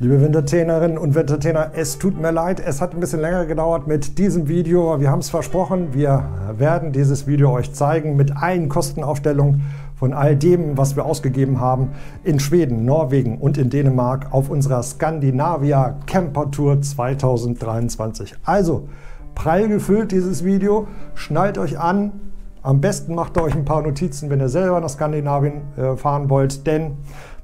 Liebe Wintertrainerinnen und Wintertrainer, es tut mir leid, es hat ein bisschen länger gedauert mit diesem Video. Wir haben es versprochen, wir werden dieses Video euch zeigen mit allen Kostenaufstellungen von all dem, was wir ausgegeben haben in Schweden, Norwegen und in Dänemark auf unserer Skandinavia Camper Tour 2023. Also prall gefüllt dieses Video, schnallt euch an, am besten macht ihr euch ein paar Notizen, wenn ihr selber nach Skandinavien äh, fahren wollt, denn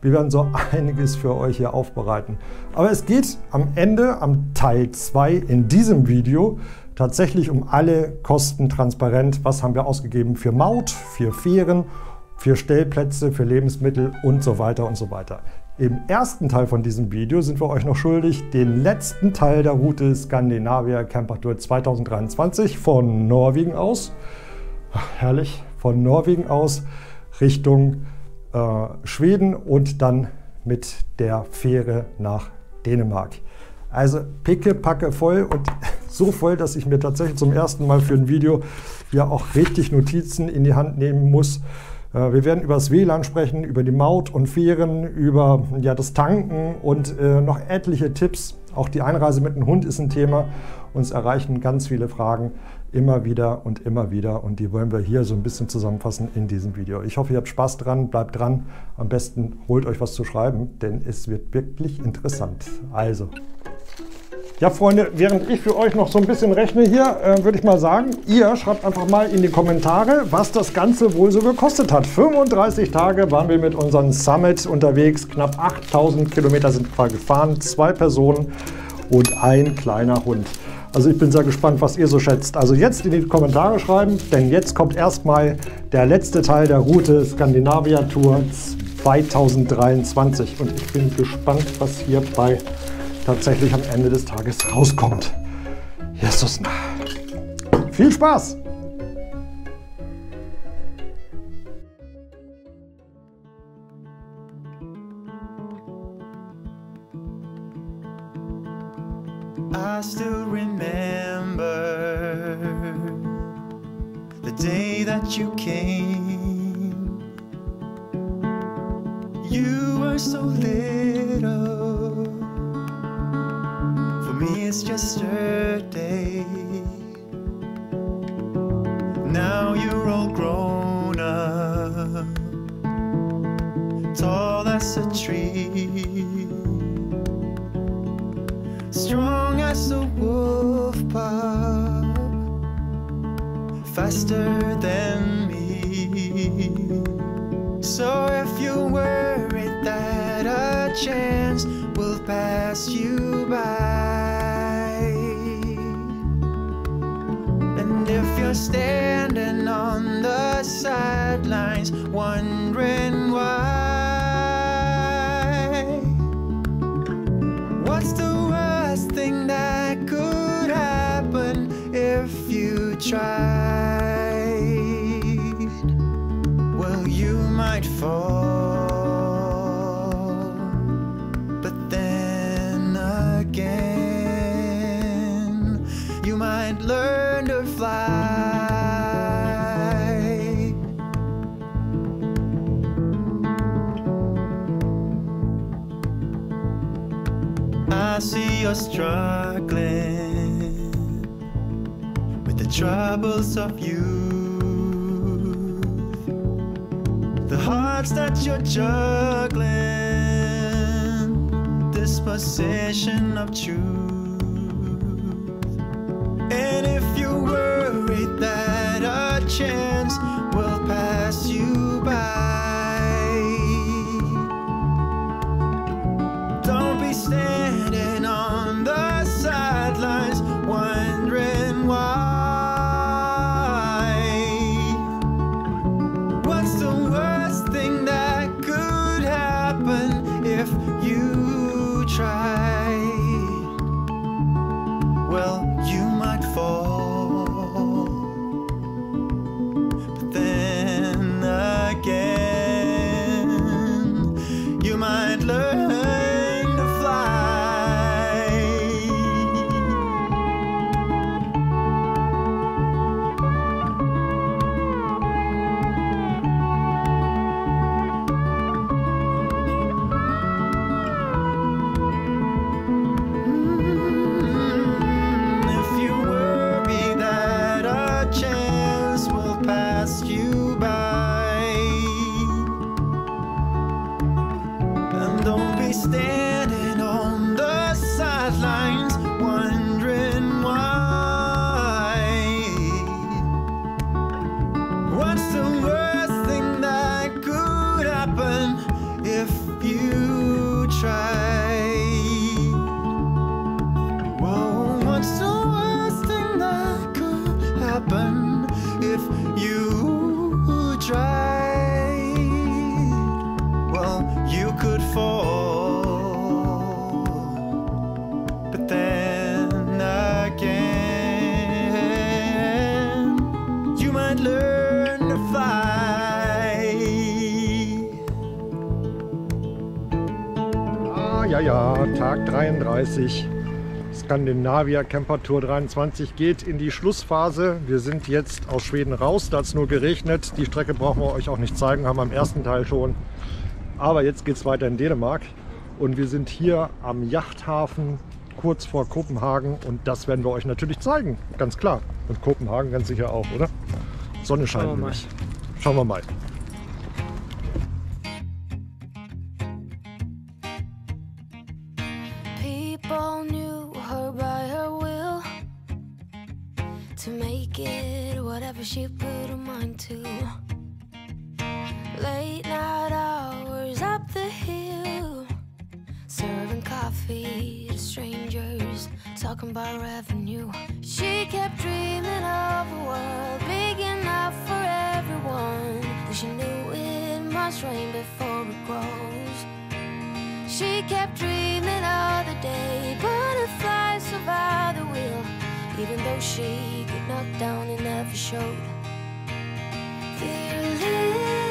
wir werden so einiges für euch hier aufbereiten. Aber es geht am Ende, am Teil 2 in diesem Video, tatsächlich um alle Kosten transparent. Was haben wir ausgegeben für Maut, für Fähren, für Stellplätze, für Lebensmittel und so weiter und so weiter. Im ersten Teil von diesem Video sind wir euch noch schuldig, den letzten Teil der Route Skandinavia Camper Tour 2023 von Norwegen aus, herrlich, von Norwegen aus Richtung äh, Schweden und dann mit der Fähre nach Dänemark. Also picke, packe voll und so voll, dass ich mir tatsächlich zum ersten Mal für ein Video ja auch richtig Notizen in die Hand nehmen muss. Äh, wir werden über das WLAN sprechen, über die Maut und Fähren, über ja, das Tanken und äh, noch etliche Tipps. Auch die Einreise mit dem Hund ist ein Thema. Uns erreichen ganz viele Fragen immer wieder und immer wieder und die wollen wir hier so ein bisschen zusammenfassen in diesem Video. Ich hoffe, ihr habt Spaß dran, bleibt dran. Am besten holt euch was zu schreiben, denn es wird wirklich interessant. Also, ja Freunde, während ich für euch noch so ein bisschen rechne hier, äh, würde ich mal sagen, ihr schreibt einfach mal in die Kommentare, was das Ganze wohl so gekostet hat. 35 Tage waren wir mit unserem Summit unterwegs, knapp 8000 Kilometer sind wir gefahren, zwei Personen und ein kleiner Hund. Also ich bin sehr gespannt, was ihr so schätzt. Also jetzt in die Kommentare schreiben, denn jetzt kommt erstmal der letzte Teil der Route Skandinavia Tour 2023 und ich bin gespannt, was hierbei tatsächlich am Ende des Tages rauskommt. Jesus. Viel Spaß! I still remember the day that you came. You were so little. Me, it's just a day. Now you're all grown up, tall as a tree strong as a wolf pup, faster than standing on the sidelines you're struggling with the troubles of youth, the hearts that you're juggling, this possession of truth. And if you're worried that a chance you could fall, but then again, you might learn to fly. Ah, ja, ja, Tag 33. Skandinavia Camper Tour 23 geht in die Schlussphase. Wir sind jetzt aus Schweden raus, da hat es nur geregnet. Die Strecke brauchen wir euch auch nicht zeigen, haben wir im ersten Teil schon. Aber jetzt geht es weiter in Dänemark und wir sind hier am Yachthafen kurz vor Kopenhagen und das werden wir euch natürlich zeigen, ganz klar. Und Kopenhagen ganz sicher auch, oder? Sonne scheint Schauen wir mal. nämlich. Schauen wir mal. Coffee strangers, talking about revenue. She kept dreaming of a world big enough for everyone. But she knew it must rain before it grows. She kept dreaming of the day butterflies survived the wheel. Even though she got knocked down, it never showed. Dear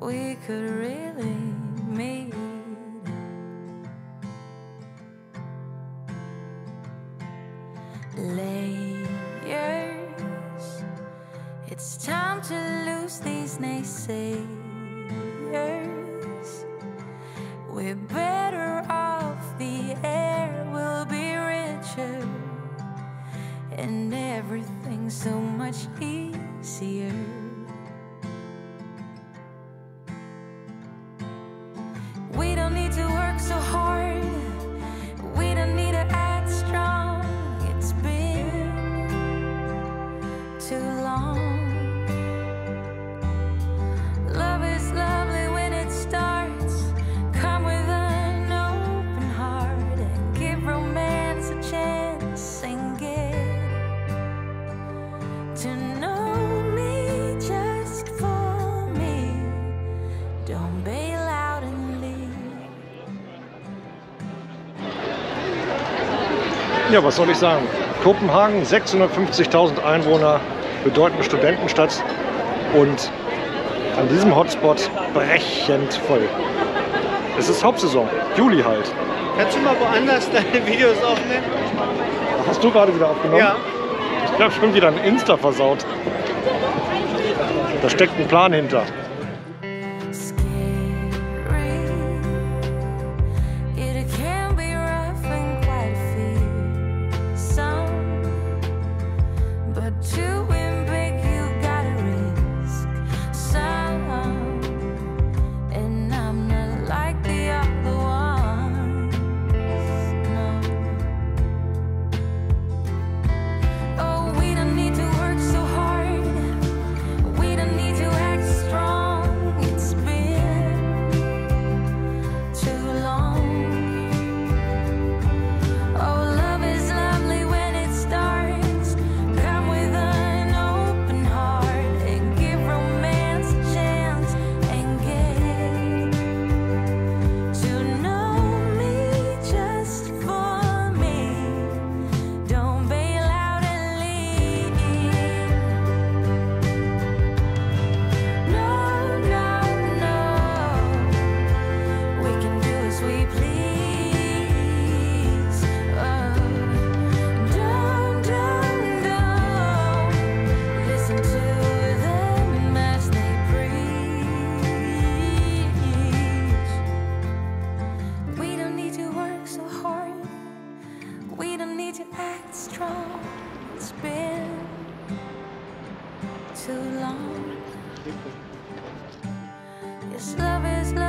We could really meet. Ja, was soll ich sagen? Kopenhagen, 650.000 Einwohner, bedeutende Studentenstadt und an diesem Hotspot brechend voll. Es ist Hauptsaison, Juli halt. Kannst du mal woanders deine Videos aufnehmen? Hast du gerade wieder aufgenommen? Ja. Ich habe schon wieder ein Insta versaut. Da steckt ein Plan hinter. To act strong. It's been too long. Yes, love is lovely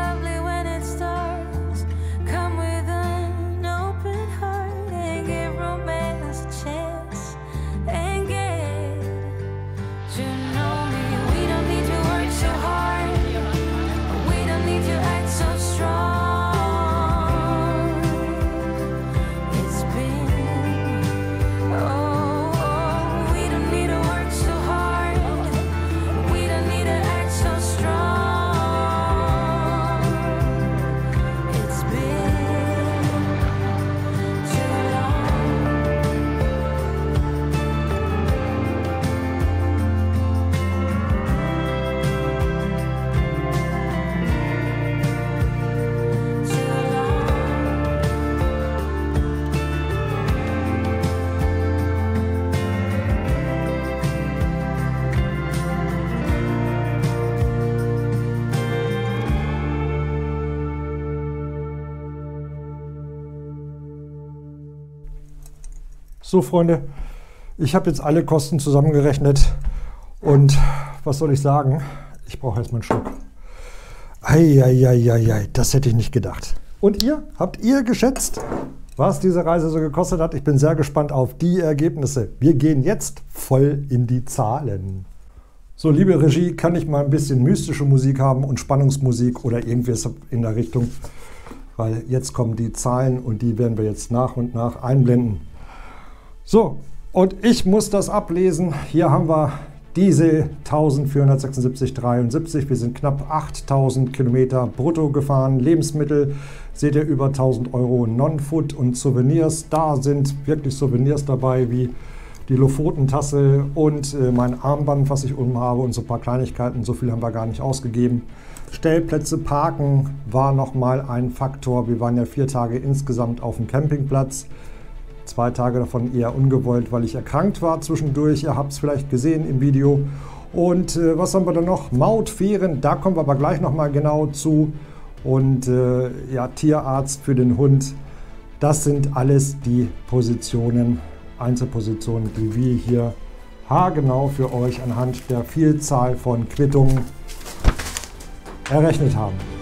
So, Freunde, ich habe jetzt alle Kosten zusammengerechnet und was soll ich sagen? Ich brauche erstmal einen Schluck. Eieieiei, das hätte ich nicht gedacht. Und ihr? Habt ihr geschätzt, was diese Reise so gekostet hat? Ich bin sehr gespannt auf die Ergebnisse. Wir gehen jetzt voll in die Zahlen. So, liebe Regie, kann ich mal ein bisschen mystische Musik haben und Spannungsmusik oder irgendwas in der Richtung? Weil jetzt kommen die Zahlen und die werden wir jetzt nach und nach einblenden. So, und ich muss das ablesen. Hier haben wir Diesel 1476,73. Wir sind knapp 8000 Kilometer brutto gefahren. Lebensmittel seht ihr über 1000 Euro Non-Food und Souvenirs. Da sind wirklich Souvenirs dabei wie die Lofotentasse und äh, mein Armband, was ich unten habe und so ein paar Kleinigkeiten. So viel haben wir gar nicht ausgegeben. Stellplätze parken war nochmal ein Faktor. Wir waren ja vier Tage insgesamt auf dem Campingplatz. Zwei Tage davon eher ungewollt, weil ich erkrankt war zwischendurch. Ihr habt es vielleicht gesehen im Video. Und äh, was haben wir dann noch? Mautfähren, da kommen wir aber gleich nochmal genau zu. Und äh, ja, Tierarzt für den Hund. Das sind alles die Positionen, Einzelpositionen, die wir hier haargenau für euch anhand der Vielzahl von Quittungen errechnet haben.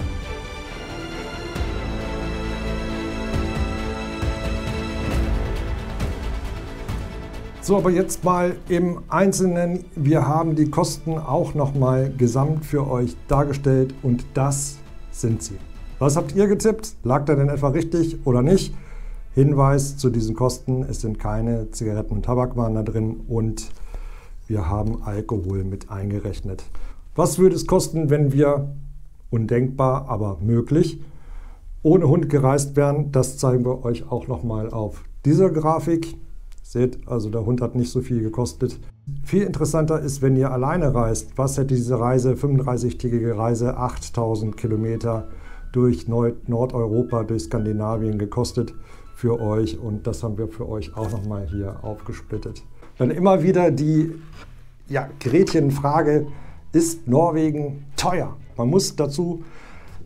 So, aber jetzt mal im Einzelnen. Wir haben die Kosten auch nochmal gesamt für euch dargestellt und das sind sie. Was habt ihr getippt? Lag da denn etwa richtig oder nicht? Hinweis zu diesen Kosten, es sind keine Zigaretten und Tabakwaren da drin und wir haben Alkohol mit eingerechnet. Was würde es kosten, wenn wir, undenkbar, aber möglich, ohne Hund gereist wären? Das zeigen wir euch auch nochmal auf Diese Grafik, seht, also der Hund hat nicht so viel gekostet. Viel interessanter ist, wenn ihr alleine reist. Was hätte diese Reise, 35-tägige Reise, 8000 Kilometer durch Nord Nordeuropa, durch Skandinavien gekostet für euch? Und das haben wir für euch auch nochmal hier aufgesplittet. Dann immer wieder die ja, Gretchenfrage, ist Norwegen teuer? Man muss dazu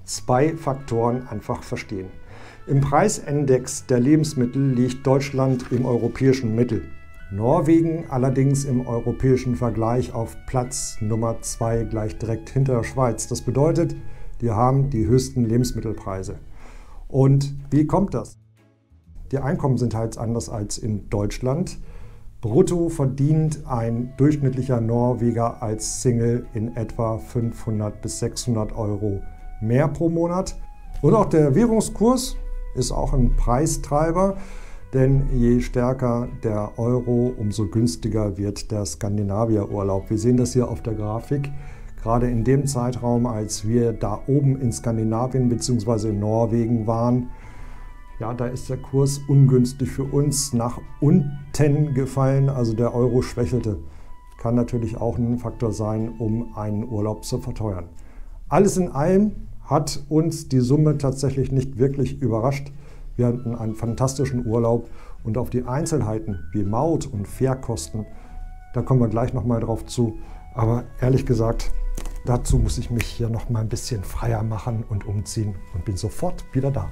zwei Faktoren einfach verstehen. Im Preisindex der Lebensmittel liegt Deutschland im europäischen Mittel. Norwegen allerdings im europäischen Vergleich auf Platz Nummer 2 gleich direkt hinter der Schweiz. Das bedeutet, die haben die höchsten Lebensmittelpreise. Und wie kommt das? Die Einkommen sind halt anders als in Deutschland. Brutto verdient ein durchschnittlicher Norweger als Single in etwa 500 bis 600 Euro mehr pro Monat. Und auch der Währungskurs ist auch ein Preistreiber, denn je stärker der Euro, umso günstiger wird der Skandinavierurlaub. Wir sehen das hier auf der Grafik. Gerade in dem Zeitraum, als wir da oben in Skandinavien bzw. Norwegen waren, ja, da ist der Kurs ungünstig für uns nach unten gefallen, also der Euro schwächelte. Kann natürlich auch ein Faktor sein, um einen Urlaub zu verteuern. Alles in allem hat uns die Summe tatsächlich nicht wirklich überrascht. Wir hatten einen fantastischen Urlaub und auf die Einzelheiten wie Maut und Fährkosten, da kommen wir gleich nochmal drauf zu. Aber ehrlich gesagt, dazu muss ich mich hier nochmal ein bisschen freier machen und umziehen und bin sofort wieder da.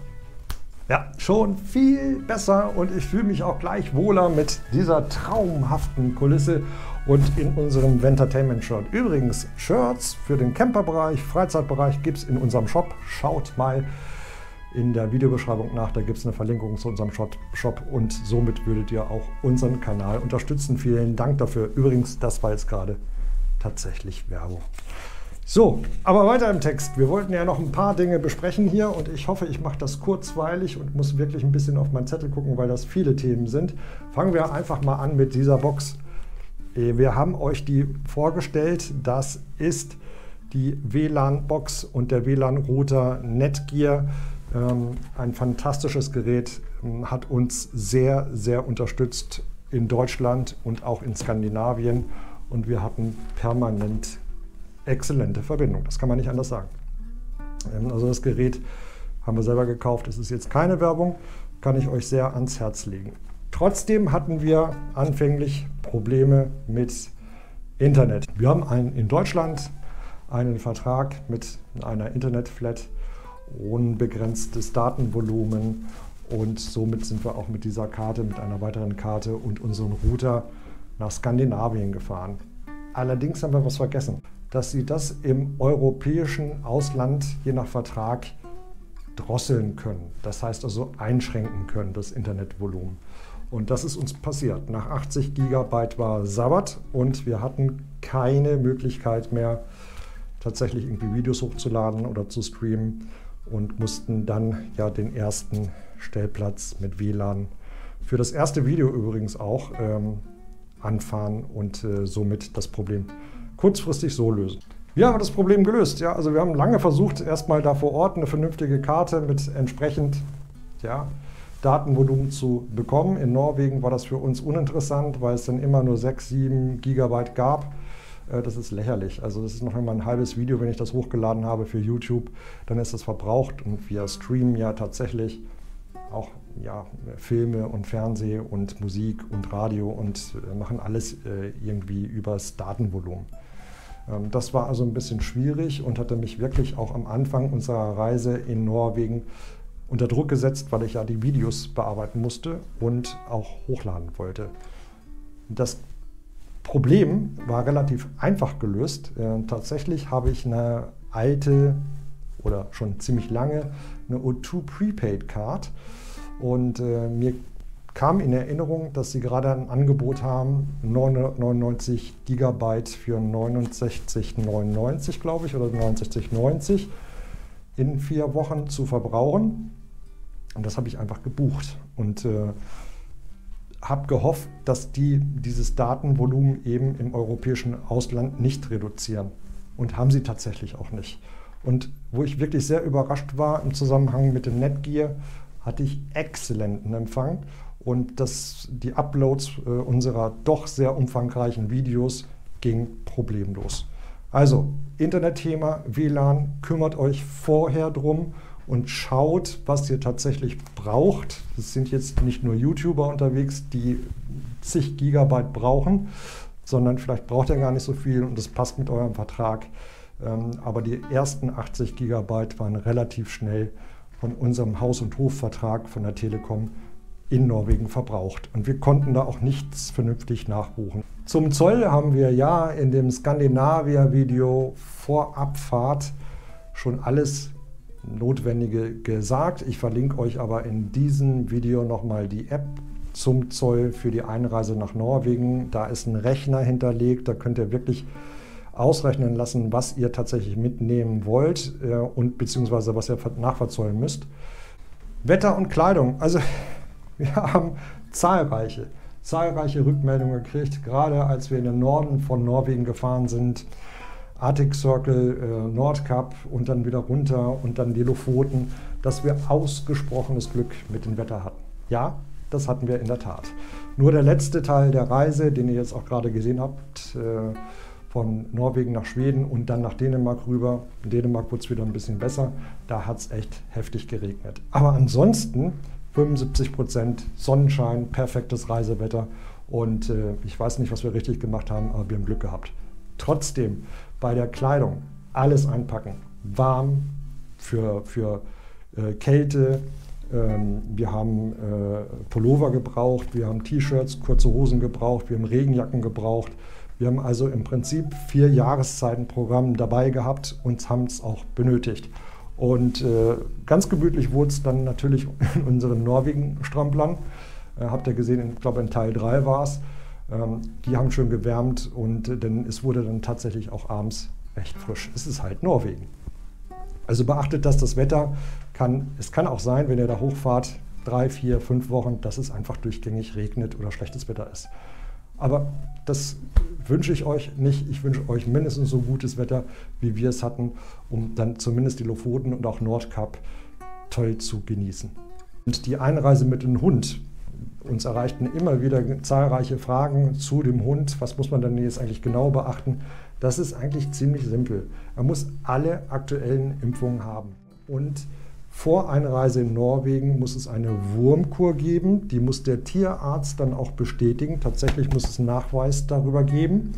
Ja, schon viel besser und ich fühle mich auch gleich wohler mit dieser traumhaften Kulisse und in unserem Entertainment-Shirt. Übrigens, Shirts für den Camperbereich, Freizeitbereich gibt es in unserem Shop. Schaut mal in der Videobeschreibung nach, da gibt es eine Verlinkung zu unserem Shop und somit würdet ihr auch unseren Kanal unterstützen. Vielen Dank dafür. Übrigens, das war jetzt gerade tatsächlich Werbung. So, aber weiter im Text. Wir wollten ja noch ein paar Dinge besprechen hier und ich hoffe, ich mache das kurzweilig und muss wirklich ein bisschen auf meinen Zettel gucken, weil das viele Themen sind. Fangen wir einfach mal an mit dieser Box. Äh, wir haben euch die vorgestellt. Das ist die WLAN-Box und der WLAN-Router Netgear. Ähm, ein fantastisches Gerät, ähm, hat uns sehr, sehr unterstützt in Deutschland und auch in Skandinavien und wir hatten permanent exzellente Verbindung. Das kann man nicht anders sagen. Ähm, also das Gerät haben wir selber gekauft. Es ist jetzt keine Werbung, kann ich euch sehr ans Herz legen. Trotzdem hatten wir anfänglich Probleme mit Internet. Wir haben einen, in Deutschland einen Vertrag mit einer Internetflat, unbegrenztes Datenvolumen und somit sind wir auch mit dieser Karte, mit einer weiteren Karte und unserem Router nach Skandinavien gefahren. Allerdings haben wir was vergessen dass sie das im europäischen Ausland je nach Vertrag drosseln können. Das heißt also einschränken können, das Internetvolumen. Und das ist uns passiert. Nach 80 Gigabyte war Sabbat und wir hatten keine Möglichkeit mehr, tatsächlich irgendwie Videos hochzuladen oder zu streamen und mussten dann ja den ersten Stellplatz mit WLAN für das erste Video übrigens auch ähm, anfahren und äh, somit das Problem kurzfristig so lösen. Wir haben das Problem gelöst. Ja? Also wir haben lange versucht, erstmal da vor Ort eine vernünftige Karte mit entsprechend ja, Datenvolumen zu bekommen. In Norwegen war das für uns uninteressant, weil es dann immer nur 6, 7 Gigabyte gab. Äh, das ist lächerlich. Also das ist noch einmal ein halbes Video, wenn ich das hochgeladen habe für YouTube, dann ist das verbraucht und wir streamen ja tatsächlich auch ja, Filme und Fernseh und Musik und Radio und äh, machen alles äh, irgendwie übers Datenvolumen. Ähm, das war also ein bisschen schwierig und hatte mich wirklich auch am Anfang unserer Reise in Norwegen unter Druck gesetzt, weil ich ja die Videos bearbeiten musste und auch hochladen wollte. Das Problem war relativ einfach gelöst. Äh, tatsächlich habe ich eine alte oder schon ziemlich lange eine O2 Prepaid Card und äh, mir kam in Erinnerung, dass sie gerade ein Angebot haben, 999 Gigabyte für 69,99 glaube ich oder 69,90 in vier Wochen zu verbrauchen. Und das habe ich einfach gebucht und äh, habe gehofft, dass die dieses Datenvolumen eben im europäischen Ausland nicht reduzieren. Und haben sie tatsächlich auch nicht. Und wo ich wirklich sehr überrascht war im Zusammenhang mit dem Netgear, hatte ich exzellenten Empfang und das, die Uploads äh, unserer doch sehr umfangreichen Videos ging problemlos. Also, Internetthema, WLAN, kümmert euch vorher drum und schaut, was ihr tatsächlich braucht. Es sind jetzt nicht nur YouTuber unterwegs, die zig Gigabyte brauchen, sondern vielleicht braucht ihr gar nicht so viel und das passt mit eurem Vertrag. Ähm, aber die ersten 80 Gigabyte waren relativ schnell von unserem Haus- und Hofvertrag von der Telekom in Norwegen verbraucht. Und wir konnten da auch nichts vernünftig nachbuchen. Zum Zoll haben wir ja in dem Skandinavier-Video vor Abfahrt schon alles Notwendige gesagt. Ich verlinke euch aber in diesem Video nochmal die App zum Zoll für die Einreise nach Norwegen. Da ist ein Rechner hinterlegt, da könnt ihr wirklich ausrechnen lassen, was ihr tatsächlich mitnehmen wollt äh, und beziehungsweise was ihr nachverzollen müsst. Wetter und Kleidung. Also wir haben zahlreiche, zahlreiche Rückmeldungen gekriegt, gerade als wir in den Norden von Norwegen gefahren sind. Arctic Circle, äh, Nordkap und dann wieder runter und dann die Lofoten, dass wir ausgesprochenes Glück mit dem Wetter hatten. Ja, das hatten wir in der Tat. Nur der letzte Teil der Reise, den ihr jetzt auch gerade gesehen habt, äh, von Norwegen nach Schweden und dann nach Dänemark rüber. In Dänemark wurde es wieder ein bisschen besser. Da hat es echt heftig geregnet. Aber ansonsten 75 Prozent Sonnenschein, perfektes Reisewetter. Und äh, ich weiß nicht, was wir richtig gemacht haben, aber wir haben Glück gehabt. Trotzdem bei der Kleidung alles einpacken. Warm für, für äh, Kälte. Ähm, wir haben äh, Pullover gebraucht, wir haben T-Shirts, kurze Hosen gebraucht, wir haben Regenjacken gebraucht. Wir haben also im Prinzip vier Jahreszeitenprogramm dabei gehabt und haben es auch benötigt. Und äh, ganz gemütlich wurde es dann natürlich in unseren Norwegen-Stramplern. Äh, habt ihr gesehen, ich glaube in Teil 3 war es. Ähm, die haben schön gewärmt und äh, denn es wurde dann tatsächlich auch abends recht frisch. Es ist halt Norwegen. Also beachtet, dass das Wetter kann, es kann auch sein, wenn ihr da hochfahrt, drei, vier, fünf Wochen, dass es einfach durchgängig regnet oder schlechtes Wetter ist. Aber das wünsche ich euch nicht. Ich wünsche euch mindestens so gutes Wetter, wie wir es hatten, um dann zumindest die Lofoten und auch Nordkap toll zu genießen. Und die Einreise mit dem Hund. Uns erreichten immer wieder zahlreiche Fragen zu dem Hund. Was muss man denn jetzt eigentlich genau beachten? Das ist eigentlich ziemlich simpel. Er muss alle aktuellen Impfungen haben. Und vor Einreise in Norwegen muss es eine Wurmkur geben. Die muss der Tierarzt dann auch bestätigen. Tatsächlich muss es Nachweis darüber geben.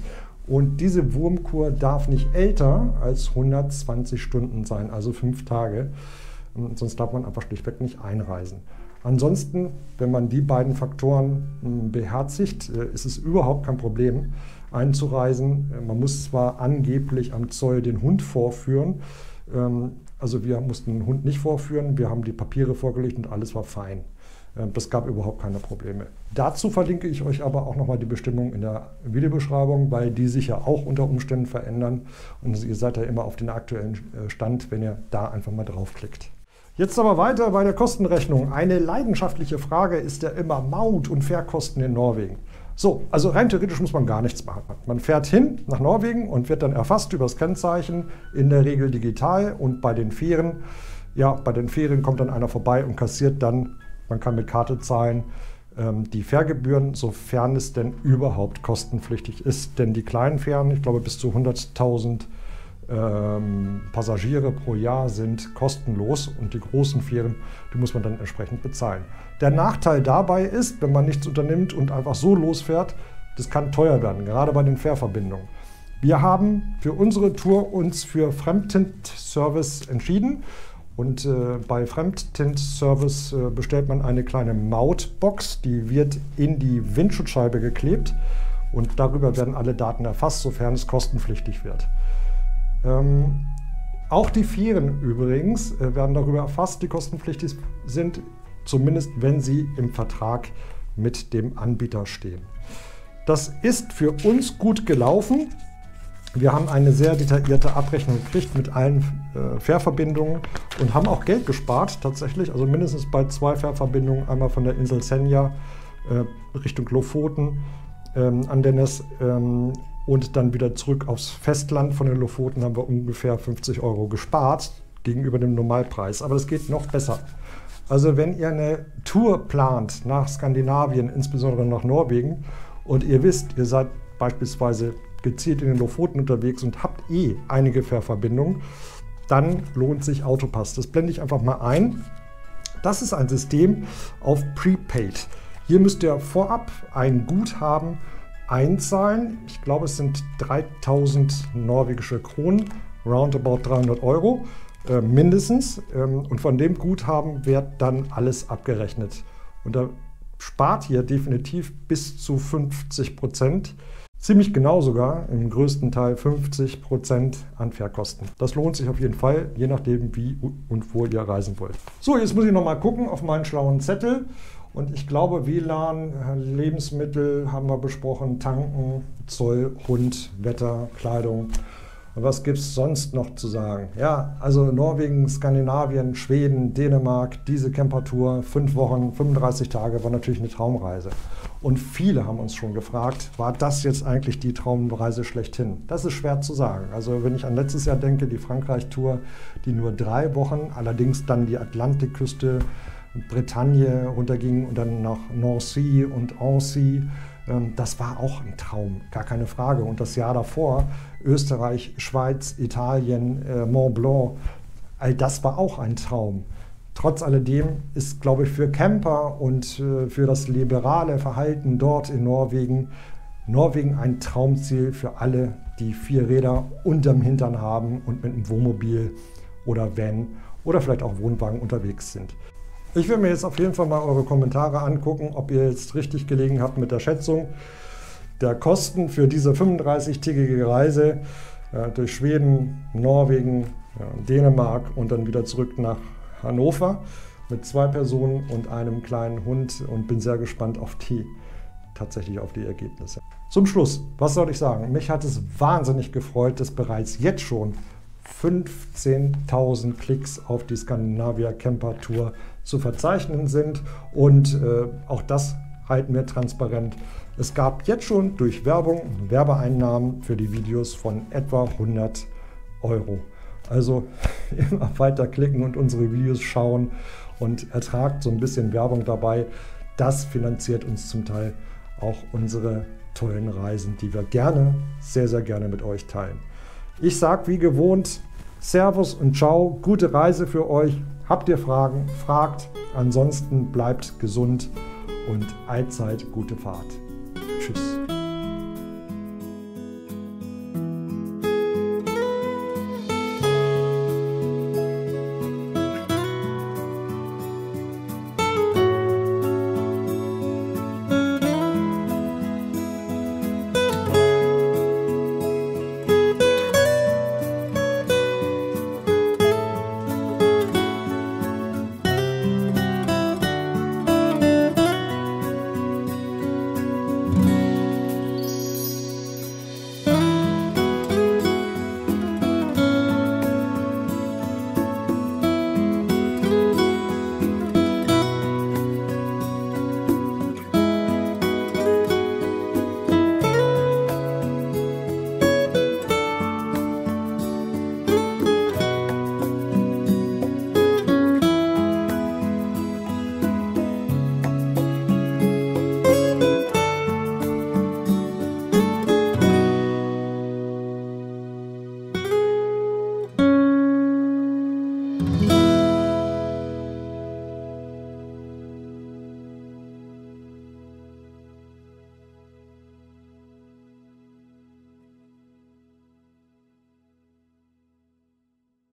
Und diese Wurmkur darf nicht älter als 120 Stunden sein, also fünf Tage. Sonst darf man einfach schlichtweg nicht einreisen. Ansonsten, wenn man die beiden Faktoren hm, beherzigt, äh, ist es überhaupt kein Problem einzureisen. Äh, Man muss zwar angeblich am Zoll den Hund vorführen, ähm, also wir mussten den Hund nicht vorführen, wir haben die Papiere vorgelegt und alles war fein. Ähm, Das gab überhaupt keine Probleme. Dazu verlinke ich euch aber auch nochmal die Bestimmung in der Videobeschreibung, weil die sich ja auch unter Umständen verändern. Und ihr seid ja immer auf den aktuellen äh, Stand, wenn ihr da einfach mal draufklickt. Jetzt aber weiter bei der Kostenrechnung. Eine leidenschaftliche Frage ist ja immer Maut- und Fährkosten in Norwegen. So, also rein theoretisch muss man gar nichts machen. Man fährt hin nach Norwegen und wird dann erfasst über das Kennzeichen, in der Regel digital. Und bei den Fähren, ja, bei den Fähren kommt dann einer vorbei und kassiert dann, man kann mit Karte zahlen, ähm, die Fährgebühren, sofern es denn überhaupt kostenpflichtig ist. Denn die kleinen Fähren, ich glaube bis zu 100.000 ähm, Passagiere pro Jahr sind kostenlos und die großen Fähren, die muss man dann entsprechend bezahlen. Der Nachteil dabei ist, wenn man nichts unternimmt und einfach so losfährt, das kann teuer werden, gerade bei den Fährverbindungen. Wir haben für unsere Tour uns für Fremdtint Service entschieden und äh, bei Fremdtint Service äh, bestellt man eine kleine Mautbox, die wird in die Windschutzscheibe geklebt und darüber werden alle Daten erfasst, sofern es kostenpflichtig wird. Ähm, auch die Fähren übrigens äh, werden darüber erfasst, die kostenpflichtig sind, zumindest wenn sie im Vertrag mit dem Anbieter stehen. Das ist für uns gut gelaufen. Wir haben eine sehr detaillierte Abrechnung gekriegt mit allen äh, Fährverbindungen und haben auch Geld gespart tatsächlich. Also mindestens bei zwei Fährverbindungen, einmal von der Insel Senja äh, Richtung Lofoten ähm, an Dennis ähm, und dann wieder zurück aufs Festland von den Lofoten haben wir ungefähr 50 Euro gespart gegenüber dem Normalpreis. Aber das geht noch besser. Also wenn ihr eine Tour plant nach Skandinavien, insbesondere nach Norwegen, und ihr wisst, ihr seid beispielsweise gezielt in den Lofoten unterwegs und habt eh einige Fährverbindungen, dann lohnt sich Autopass. Das blende ich einfach mal ein. Das ist ein System auf Prepaid. Hier müsst ihr vorab ein Guthaben einzahlen. Ich glaube, es sind 3000 norwegische Kronen, roundabout 300 Euro äh, mindestens. Ähm, und von dem Guthaben wird dann alles abgerechnet. Und da spart ihr definitiv bis zu 50 Prozent. Ziemlich genau sogar, im größten Teil 50 Prozent an Fährkosten. Das lohnt sich auf jeden Fall, je nachdem, wie und wo ihr reisen wollt. So, jetzt muss ich noch mal gucken auf meinen schlauen Zettel. Und ich glaube, WLAN, Lebensmittel haben wir besprochen, Tanken, Zoll, Hund, Wetter, Kleidung. Und was gibt es sonst noch zu sagen? Ja, also Norwegen, Skandinavien, Schweden, Dänemark, diese Campertour, fünf Wochen, 35 Tage, war natürlich eine Traumreise. Und viele haben uns schon gefragt, war das jetzt eigentlich die Traumreise schlechthin? Das ist schwer zu sagen. Also wenn ich an letztes Jahr denke, die Frankreich-Tour, die nur drei Wochen, allerdings dann die Atlantikküste, Bretagne runterging und dann nach Nancy und Annecy. Ähm, Das war auch ein Traum, gar keine Frage. Und das Jahr davor, Österreich, Schweiz, Italien, äh, Mont Blanc, all das war auch ein Traum. Trotz alledem ist, glaube ich, für Camper und äh, für das liberale Verhalten dort in Norwegen Norwegen ein Traumziel für alle, die vier Räder unterm Hintern haben und mit einem Wohnmobil oder Van oder vielleicht auch Wohnwagen unterwegs sind. Ich will mir jetzt auf jeden Fall mal eure Kommentare angucken, ob ihr jetzt richtig gelegen habt mit der Schätzung der Kosten für diese 35-tägige Reise äh, durch Schweden, Norwegen, ja, Dänemark und dann wieder zurück nach Hannover mit zwei Personen und einem kleinen Hund und bin sehr gespannt auf die tatsächlich auf die Ergebnisse. Zum Schluss, was soll ich sagen? Mich hat es wahnsinnig gefreut, dass bereits jetzt schon 15.000 Klicks auf die Skandinavia Camper Tour zu verzeichnen sind und äh, auch das halten wir transparent. Es gab jetzt schon durch Werbung Werbeeinnahmen für die Videos von etwa 100 Euro. Also immer weiter klicken und unsere Videos schauen und ertragt so ein bisschen Werbung dabei. Das finanziert uns zum Teil auch unsere tollen Reisen, die wir gerne, sehr, sehr gerne mit euch teilen. Ich sage wie gewohnt Servus und Ciao, gute Reise für euch. Habt ihr Fragen? Fragt. Ansonsten bleibt gesund und allzeit gute Fahrt. Tschüss.